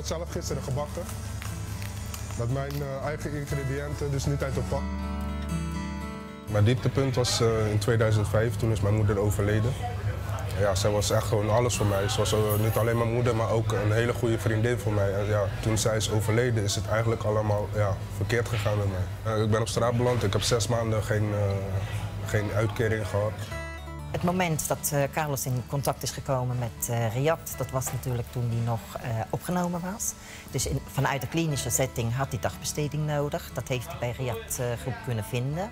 had zelf gisteren gebakken. Met mijn eh, eigen ingrediënten, dus niet uit de pak. Mijn dieptepunt was eh, in 2005, toen is mijn moeder overleden. Ja, zij was echt gewoon alles voor mij. Ze was eh, niet alleen mijn moeder, maar ook een hele goede vriendin voor mij. En ja, toen zij is overleden, is het eigenlijk allemaal ja, verkeerd gegaan met mij. Ik ben op straat beland, ik heb zes maanden geen, geen uitkering gehad. Het moment dat eh, Carlos in contact is gekomen met Riyad, dat was natuurlijk toen hij nog eh, opgenomen was. Dus in, vanuit de klinische setting had hij dagbesteding nodig. Dat heeft hij bij Riyad groep kunnen vinden.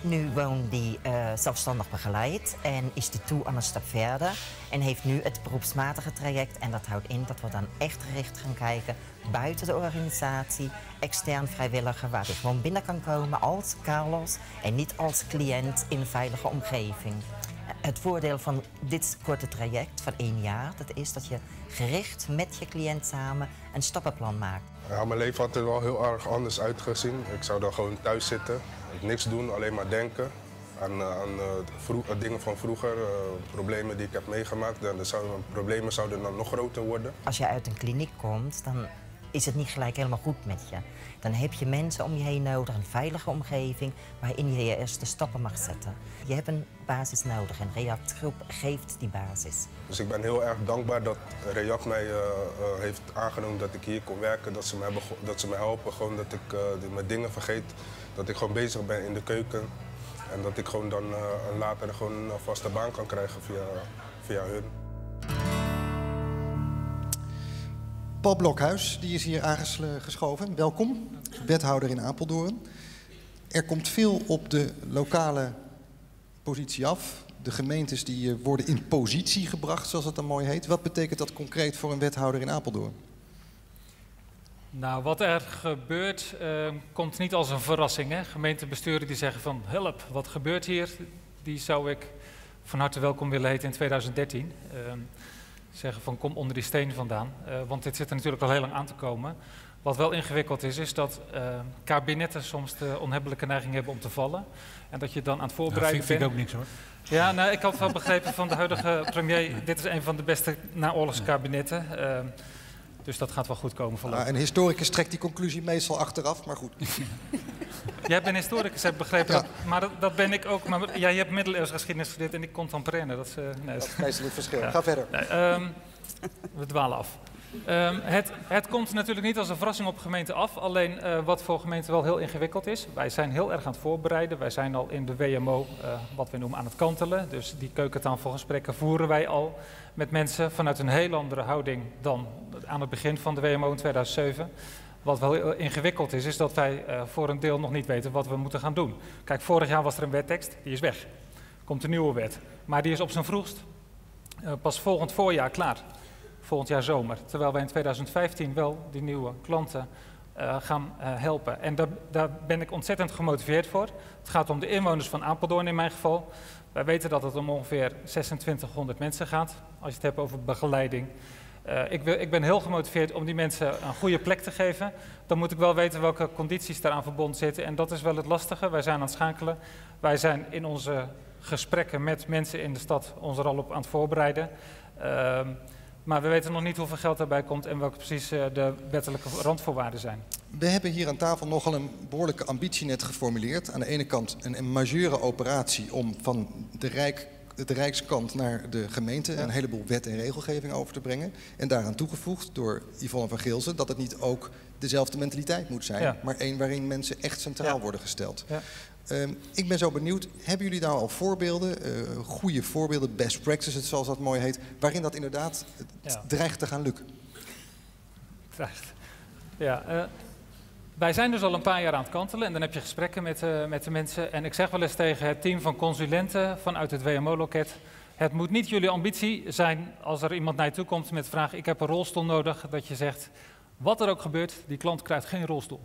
Nu woont hij zelfstandig begeleid en is hij toe aan een stap verder. En heeft nu het beroepsmatige traject. En dat houdt in dat we dan echt gericht gaan kijken buiten de organisatie, extern vrijwilliger, waar hij gewoon binnen kan komen als Carlos en niet als cliënt in een veilige omgeving. Het voordeel van dit korte traject van één jaar, dat is dat je gericht met je cliënt samen een stappenplan maakt. Ja, mijn leven had er wel heel erg anders uitgezien. Ik zou dan gewoon thuis zitten, niks doen, alleen maar denken aan, eh, aan eh, eh, dingen van vroeger, problemen die ik heb meegemaakt. En de zou- problemen zouden dan nog groter worden. Als je uit een kliniek komt, dan is het niet gelijk helemaal goed met je. Dan heb je mensen om je heen nodig, een veilige omgeving waarin je je eerste stappen mag zetten. Je hebt een basis nodig en React Groep geeft die basis. Dus ik ben heel erg dankbaar dat React mij eh, eh, heeft aangenomen dat ik hier kon werken. Dat ze bego- dat ze mij helpen, gewoon dat ik eh, mijn dingen vergeet. Dat ik gewoon bezig ben in de keuken. En dat ik gewoon dan later gewoon een vaste baan kan krijgen via, via hun. Paul Blokhuis, die is hier aangeschoven. Welkom, wethouder in Apeldoorn. Er komt veel op de lokale positie af. De gemeentes die eh, worden in positie gebracht, zoals het dan mooi heet. Wat betekent dat concreet voor een wethouder in Apeldoorn? Nou, wat er gebeurt, eh, komt niet als een verrassing. Hè? Gemeentebesturen die zeggen van, help, wat gebeurt hier? Die zou ik van harte welkom willen heten in 2013. Eh, zeggen van, kom onder die steen vandaan. Eh, want dit zit er natuurlijk al heel lang aan te komen. Wat wel ingewikkeld is, is dat eh, kabinetten soms de onhebbelijke neiging hebben om te vallen. En dat je dan aan het Nou, voorbereiden vind, vind ik ook niks hoor. Ja, nou, ik had wel begrepen van de huidige premier, dit is een van de beste naoorlogskabinetten. Eh, dus dat gaat wel goed komen voorlopig. Nou, een historicus trekt die conclusie meestal achteraf, maar goed. Jij bent historicus, heb ik begrepen. Ja. Dat, maar dat, dat ben ik ook. Maar jij hebt middeleeuwse geschiedenis gestudeerd en ik contemporaine. Dat is, eh, nee, Dat is meestal het verschil. Ja. Ga verder. nee, ehm, we dwalen af. Ehm, het, het komt natuurlijk niet als een verrassing op gemeente af. Alleen eh, wat voor gemeenten wel heel ingewikkeld is. Wij zijn heel erg aan het voorbereiden. Wij zijn al in de WMO, eh, wat we noemen, aan het kantelen. Dus die keukentafelgesprekken voeren wij al met mensen vanuit een heel andere houding dan aan het begin van de WMO in 2007. Wat wel heel ingewikkeld is, is dat wij eh, voor een deel nog niet weten wat we moeten gaan doen. Kijk, vorig jaar was er een wettekst, die is weg. Komt een nieuwe wet. Maar die is op zijn vroegst pas volgend voorjaar klaar. Volgend jaar zomer. Terwijl wij in 2015 wel die nieuwe klanten eh, gaan eh, helpen. En daar, daar ben ik ontzettend gemotiveerd voor. Het gaat om de inwoners van Apeldoorn in mijn geval. Wij weten dat het om ongeveer 2600 mensen gaat. Als je het hebt over begeleiding. Eh, ik, wil, ik ben heel gemotiveerd om die mensen een goede plek te geven. Dan moet ik wel weten welke condities daaraan verbonden zitten. En dat is wel het lastige. Wij zijn aan het schakelen. Wij zijn in onze gesprekken met mensen in de stad ons er al op aan het voorbereiden. Maar we weten nog niet hoeveel geld daarbij komt en welke precies eh, de wettelijke randvoorwaarden zijn. We hebben hier aan tafel nogal een behoorlijke ambitie net geformuleerd. Aan de ene kant een, een majeure operatie om van de, Rijk, de Rijkskant naar de gemeente een heleboel wet en regelgeving over te brengen. En daaraan toegevoegd door Yvonne van Geelsen dat het niet ook dezelfde mentaliteit moet zijn, Ja. maar één waarin mensen echt centraal Ja. worden gesteld. Ehm, ik ben zo benieuwd, hebben jullie nou al voorbeelden, eh, goede voorbeelden, best practices zoals dat mooi heet, waarin dat inderdaad Ja. dreigt te gaan lukken? Krijgt. Ja, eh, wij zijn dus al een paar jaar aan het kantelen en dan heb je gesprekken met, eh, met de mensen. En ik zeg wel eens tegen het team van consulenten vanuit het WMO-loket... het moet niet jullie ambitie zijn als er iemand naar je toe komt met de vraag... ik heb een rolstoel nodig, dat je zegt... wat er ook gebeurt, die klant krijgt geen rolstoel.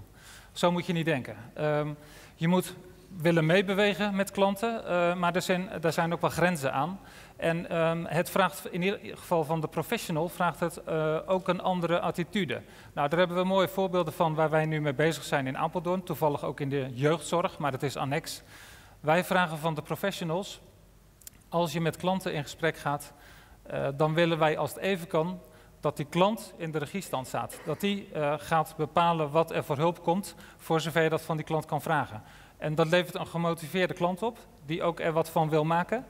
Zo moet je niet denken. Ehm, je moet willen meebewegen met klanten, eh, maar er zijn, er zijn ook wel grenzen aan. En ehm, het vraagt in ieder geval van de professional vraagt het eh, ook een andere attitude. Nou, daar hebben we mooie voorbeelden van waar wij nu mee bezig zijn in Apeldoorn. Toevallig ook in de jeugdzorg, maar dat is annex. Wij vragen van de professionals, als je met klanten in gesprek gaat, eh, dan willen wij als het even kan dat die klant in de regiestand staat. Dat die gaat bepalen wat er voor hulp komt, voor zover je dat van die klant kan vragen. En dat levert een gemotiveerde klant op, die ook er wat van wil maken.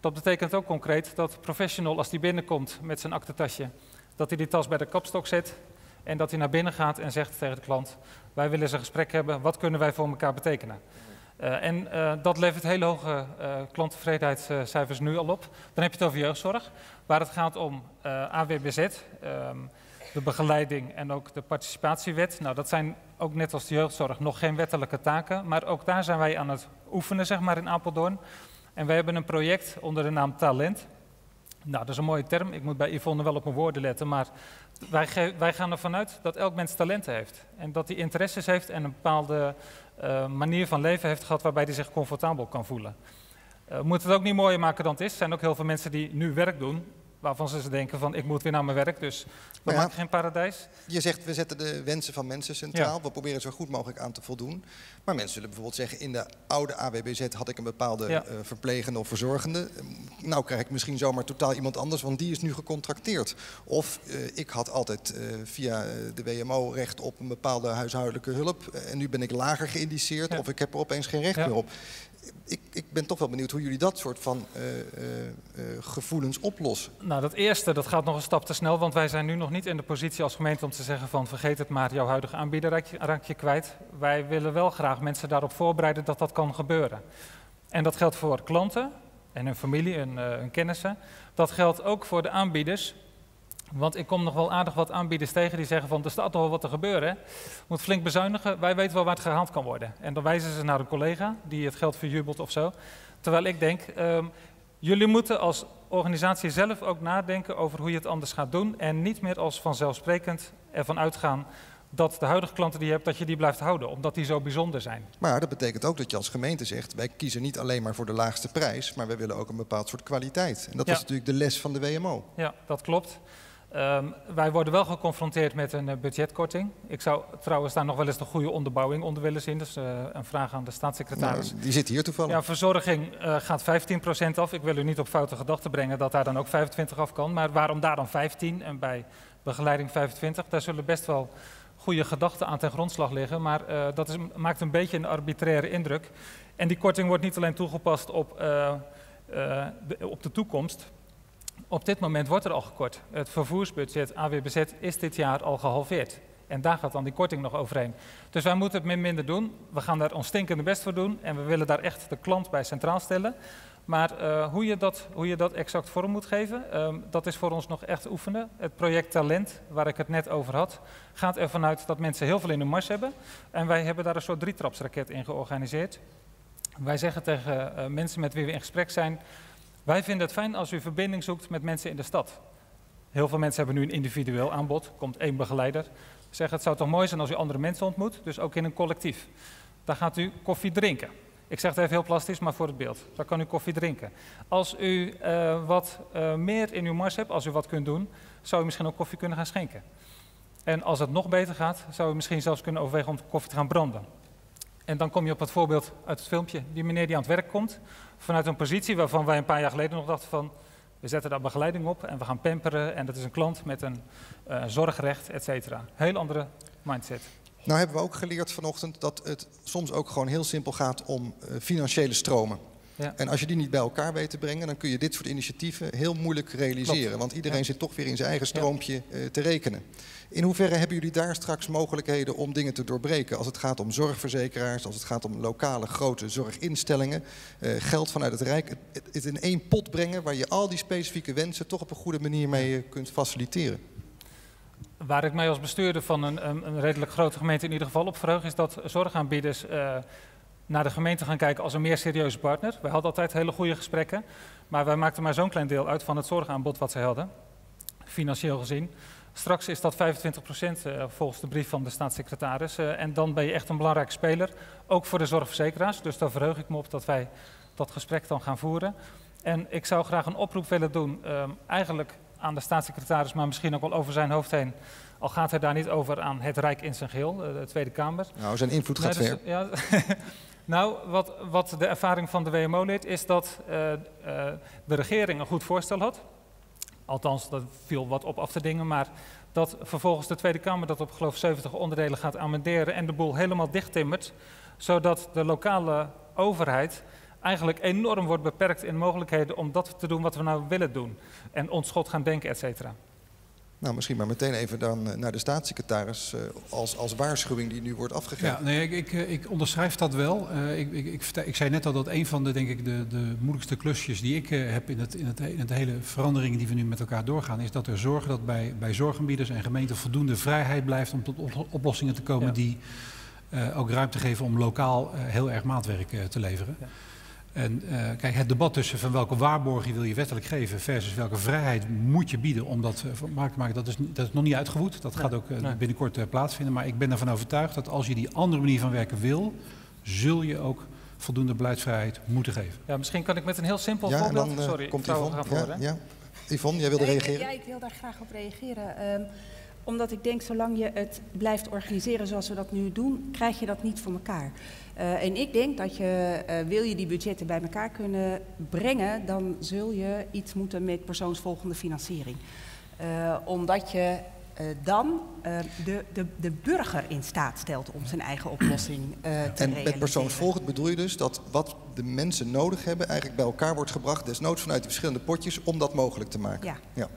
Dat betekent ook concreet dat professional, als die binnenkomt met zijn aktentasje, dat hij die tas bij de kapstok zet en dat hij naar binnen gaat en zegt tegen de klant, wij willen eens een gesprek hebben, wat kunnen wij voor elkaar betekenen? Uh, en uh, dat levert hele hoge uh, klanttevredenheidscijfers nu al op. Dan heb je het over jeugdzorg, waar het gaat om AWBZ, ehm, de begeleiding en ook de participatiewet. Nou, dat zijn ook net als de jeugdzorg nog geen wettelijke taken, maar ook daar zijn wij aan het oefenen, zeg maar, in Apeldoorn. En wij hebben een project onder de naam Talent. Nou, dat is een mooie term. Ik moet bij Yvonne wel op mijn woorden letten. Maar wij, wij gaan ervan uit dat elk mens talenten heeft. En dat hij interesses heeft en een bepaalde uh, manier van leven heeft gehad waarbij hij zich comfortabel kan voelen. Uh, we moeten het ook niet mooier maken dan het is. Er zijn ook heel veel mensen die nu werk doen waarvan ze denken van ik moet weer naar mijn werk, dus we ja, maken geen paradijs. Je zegt we zetten de wensen van mensen centraal, we proberen zo goed mogelijk aan te voldoen. Maar mensen zullen bijvoorbeeld zeggen in de oude AWBZ had ik een bepaalde ja. uh, verplegende of verzorgende. Nou krijg ik misschien zomaar totaal iemand anders, want die is nu gecontracteerd. Of uh, ik had altijd uh, via de WMO recht op een bepaalde huishoudelijke hulp en nu ben ik lager geïndiceerd of ik heb er opeens geen recht meer op ik, ik, ben toch wel benieuwd hoe jullie dat soort van uh, uh, uh, gevoelens oplossen. Nou, dat eerste dat gaat nog een stap te snel, want wij zijn nu nog niet in de positie als gemeente om te zeggen van vergeet het maar, jouw huidige aanbieder raak je, je kwijt. Wij willen wel graag mensen daarop voorbereiden dat dat kan gebeuren. En dat geldt voor klanten en hun familie en hun kennissen. Dat geldt ook voor de aanbieders want ik kom nog wel aardig wat aanbieders tegen die zeggen van er staat toch wel wat te gebeuren. Moet flink bezuinigen, wij weten wel waar het gehaald kan worden. En dan wijzen ze naar een collega die het geld verjubelt of zo. Terwijl ik denk, um, jullie moeten als organisatie zelf ook nadenken over hoe je het anders gaat doen. En niet meer als vanzelfsprekend ervan uitgaan dat de huidige klanten die je hebt, dat je die blijft houden, omdat die zo bijzonder zijn. Maar dat betekent ook dat je als gemeente zegt, wij kiezen niet alleen maar voor de laagste prijs, maar wij willen ook een bepaald soort kwaliteit. En dat ja. is natuurlijk de les van de WMO. Ja, dat klopt. Um, wij worden wel geconfronteerd met een uh, budgetkorting. Ik zou trouwens daar nog wel eens de goede onderbouwing onder willen zien. Dus uh, een vraag aan de staatssecretaris. Nou, die zit hier toevallig. Ja, verzorging uh, gaat 15% af. Ik wil u niet op foute gedachten brengen dat daar dan ook 25 af kan. Maar waarom daar dan 15 en bij begeleiding 25? Daar zullen best wel goede gedachten aan ten grondslag liggen. Maar dat is, maakt een beetje een arbitraire indruk. En die korting wordt niet alleen toegepast op, de, op de toekomst op dit moment wordt er al gekort. Het vervoersbudget AWBZ is dit jaar al gehalveerd. En daar gaat dan die korting nog overheen. Dus wij moeten het min minder doen. We gaan daar ons stinkende best voor doen. En we willen daar echt de klant bij centraal stellen. Maar uh, hoe, je dat, hoe je dat exact vorm moet geven, um, dat is voor ons nog echt oefenen. Het project Talent, waar ik het net over had, gaat ervan uit dat mensen heel veel in de mars hebben. En wij hebben daar een soort drietrapsraket in georganiseerd. Wij zeggen tegen uh, mensen met wie we in gesprek zijn, wij vinden het fijn als u verbinding zoekt met mensen in de stad. Heel veel mensen hebben nu een individueel aanbod, komt één begeleider. Zeggen het zou toch mooi zijn als u andere mensen ontmoet, dus ook in een collectief. Daar gaat u koffie drinken. Ik zeg het even heel plastisch, maar voor het beeld. Daar kan u koffie drinken. Als u uh, wat uh, meer in uw mars hebt, als u wat kunt doen, zou u misschien ook koffie kunnen gaan schenken. En als het nog beter gaat, zou u misschien zelfs kunnen overwegen om koffie te gaan branden. En dan kom je op het voorbeeld uit het filmpje. Die meneer die aan het werk komt, vanuit een positie waarvan wij een paar jaar geleden nog dachten van... we zetten daar begeleiding op en we gaan pamperen en dat is een klant met een uh, zorgrecht, et cetera. Heel andere mindset. Nou hebben we ook geleerd vanochtend dat het soms ook gewoon heel simpel gaat om uh, financiële stromen. Ja. En als je die niet bij elkaar weet te brengen, dan kun je dit soort initiatieven heel moeilijk realiseren. Klopt. Want iedereen ja. zit toch weer in zijn eigen stroompje ja. uh, te rekenen. In hoeverre hebben jullie daar straks mogelijkheden om dingen te doorbreken? Als het gaat om zorgverzekeraars, als het gaat om lokale grote zorginstellingen, uh, geld vanuit het Rijk. Het, in één pot brengen waar je al die specifieke wensen toch op een goede manier mee kunt faciliteren. Waar ik mij als bestuurder van een, een, een, redelijk grote gemeente in ieder geval op verheug, is dat zorgaanbieders uh, naar de gemeente gaan kijken als een meer serieuze partner. Wij hadden altijd hele goede gesprekken, maar wij maakten maar zo'n klein deel uit van het zorgaanbod wat ze hadden, financieel gezien. Straks is dat 25 procent uh, volgens de brief van de staatssecretaris. Uh, en dan ben je echt een belangrijke speler, ook voor de zorgverzekeraars. Dus daar verheug ik me op dat wij dat gesprek dan gaan voeren. En ik zou graag een oproep willen doen, uh, eigenlijk aan de staatssecretaris, maar misschien ook wel over zijn hoofd heen. Al gaat hij daar niet over aan het Rijk in zijn geheel, de Tweede Kamer. Nou, zijn invloed gaat nee, dus, ver. Ja, nou, wat, wat, de ervaring van de WMO leert, is dat de regering een goed voorstel had Althans, dat viel wat op af te dingen. Maar dat vervolgens de Tweede Kamer dat op geloof 70 onderdelen gaat amenderen en de boel helemaal dichttimmert. Zodat de lokale overheid eigenlijk enorm wordt beperkt in mogelijkheden om dat te doen wat we nou willen doen. En onschot gaan denken, et cetera. Nou, misschien maar meteen even dan eh, naar de staatssecretaris uh, als, als waarschuwing die nu wordt afgegeven. Ja, nee, ik, ik, eh, ik onderschrijf dat wel. Uh, ik, ik, ik, zei net al dat een van de, denk ik, de, de moeilijkste klusjes die ik heb in, het, in, het, in het hele veranderingen die we nu met elkaar doorgaan, is dat er zorgen dat bij, bij zorgaanbieders en gemeenten voldoende vrijheid blijft om tot oplossingen te komen ja. die ook ruimte geven om lokaal heel erg maatwerk te leveren. Ja. En uh, kijk, het debat tussen van welke waarborging wil je wettelijk geven versus welke vrijheid moet je bieden om dat uh, te maken, dat is, dat is nog niet uitgevoerd. Dat gaat ook uh, nee. binnenkort plaatsvinden. Maar ik ben ervan overtuigd dat als je die andere manier van werken wil, zul je ook voldoende beleidsvrijheid moeten geven. Ja, misschien kan ik met een heel simpel ja, voorbeeld... En dan, Sorry, komt Yvonne. Voor, ja, ja. Yvonne, jij wilde nee, reageren? Ja, ik wil daar graag op reageren. Um, omdat ik denk, zolang je het blijft organiseren zoals we dat nu doen, krijg je dat niet voor elkaar. Uh, en ik denk dat je, uh, wil je die budgetten bij elkaar kunnen brengen, dan zul je iets moeten met persoonsvolgende financiering. Uh, omdat je dan de, de, de burger in staat stelt om zijn eigen oplossing te en realiseren. En met persoonsvolgend bedoel je dus dat wat de mensen nodig hebben eigenlijk bij elkaar wordt gebracht, desnoods vanuit die verschillende potjes, om dat mogelijk te maken. Ja. ja.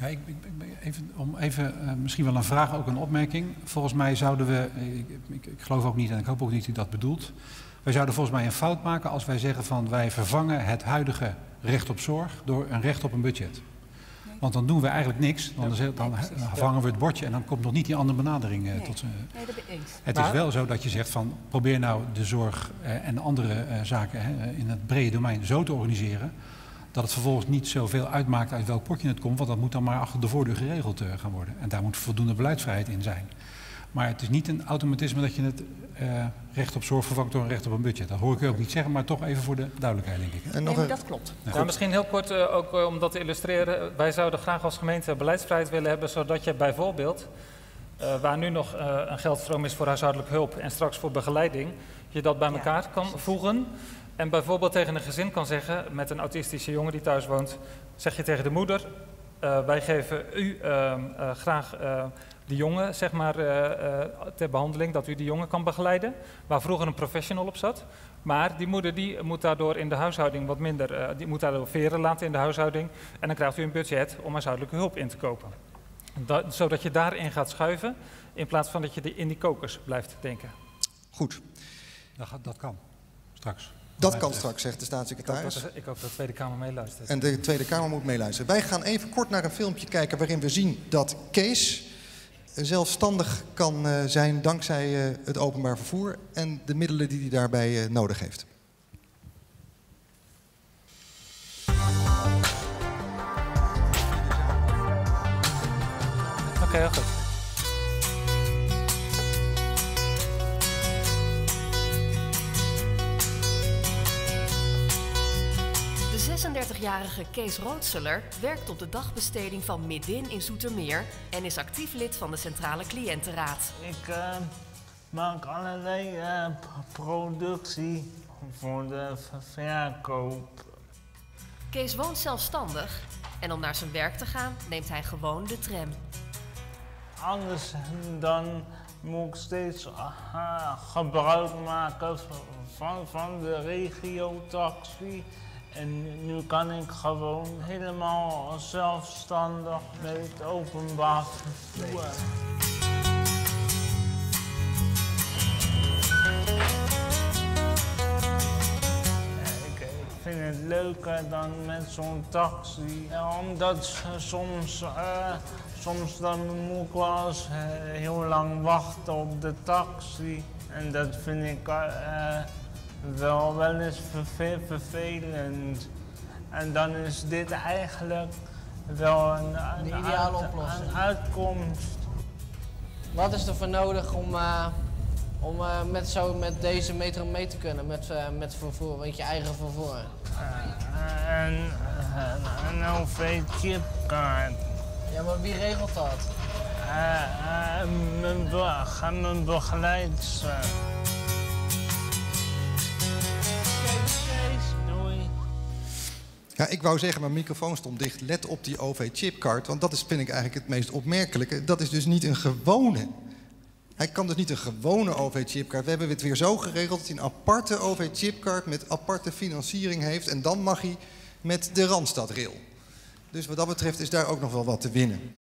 Ja, ik, ik, even, om even uh, misschien wel een vraag, ook een opmerking. Volgens mij zouden we, ik, ik, ik, geloof ook niet en ik hoop ook niet dat u dat bedoelt. Wij zouden volgens mij een fout maken als wij zeggen van wij vervangen het huidige recht op zorg door een recht op een budget. Want dan doen we eigenlijk niks. Dan, dan, dan vangen we het bordje en dan komt nog niet die andere benadering nee. tot zijn. Nee, dat ben ik eens. Het maar, is wel zo dat je zegt van probeer nou de zorg uh, en andere uh, zaken hè, in het brede domein zo te organiseren dat het vervolgens niet zoveel uitmaakt uit welk potje het komt, want dat moet dan maar achter de voordeur geregeld uh, gaan worden. En daar moet voldoende beleidsvrijheid in zijn. Maar het is niet een automatisme dat je het uh, recht op zorg vervangt door een recht op een budget. Dat hoor ik u ook niet zeggen, maar toch even voor de duidelijkheid, denk ik. En nog nee, dat klopt. Ja, nou, misschien heel kort, uh, ook om dat te illustreren. Wij zouden graag als gemeente beleidsvrijheid willen hebben, zodat je bijvoorbeeld, waar nu nog een geldstroom is voor huishoudelijke hulp en straks voor begeleiding, je dat bij elkaar ja, kan voegen. En bijvoorbeeld tegen een gezin kan zeggen, met een autistische jongen die thuis woont, zeg je tegen de moeder, uh, wij geven u uh, uh, graag die jongen zeg maar, ter behandeling, dat u die jongen kan begeleiden, waar vroeger een professional op zat. Maar die moeder die moet daardoor in de huishouding wat minder, die moet daardoor veren laten in de huishouding. En dan krijgt u een budget om huishoudelijke hulp in te kopen. Dat, zodat je daarin gaat schuiven, in plaats van dat je in die kokers blijft denken. Goed. Dat, dat kan, straks. Dat kan straks, zegt de staatssecretaris. Ik hoop, dat, ik hoop dat de Tweede Kamer meeluistert. En de Tweede Kamer moet meeluisteren. Wij gaan even kort naar een filmpje kijken waarin we zien dat Kees zelfstandig kan uh, zijn dankzij uh, het openbaar vervoer en de middelen die hij daarbij uh, nodig heeft. Oké, okay, heel goed. 36-jarige Kees Roodseler werkt op de dagbesteding van Midin in Zoetermeer en is actief lid van de Centrale Cliëntenraad. Ik uh, maak allerlei uh, productie voor de verkoop. Kees woont zelfstandig en om naar zijn werk te gaan neemt hij gewoon de tram. Anders dan moet ik steeds uh, gebruik maken van, van de regiotaxi. En nu kan ik gewoon helemaal zelfstandig met het openbaar vervoer. Ik, vind het leuker dan met zo'n taxi. Omdat soms, uh, soms dan moet ik wel eens uh, heel lang wachten op de taxi. En dat vind ik... Uh, wel wel eens verve vervelend. En dan is dit eigenlijk wel een, een, De ideale uit, oplossing. een uitkomst. Wat is er voor nodig om, uh, om uh, met, zo, met deze metro mee te kunnen, met, uh, met vervoer, met je eigen vervoer? een een OV-chipkaart. Ja, maar wie regelt dat? mijn, mijn begeleidster. Ja, ik wou zeggen, mijn microfoon stond dicht. Let op die OV-chipkaart, want dat is, vind ik eigenlijk het meest opmerkelijke. Dat is dus niet een gewone. Hij kan dus niet een gewone OV-chipkaart. We hebben het weer zo geregeld dat hij een aparte OV-chipkaart met aparte financiering heeft. En dan mag hij met de Randstadrail. Dus wat dat betreft is daar ook nog wel wat te winnen.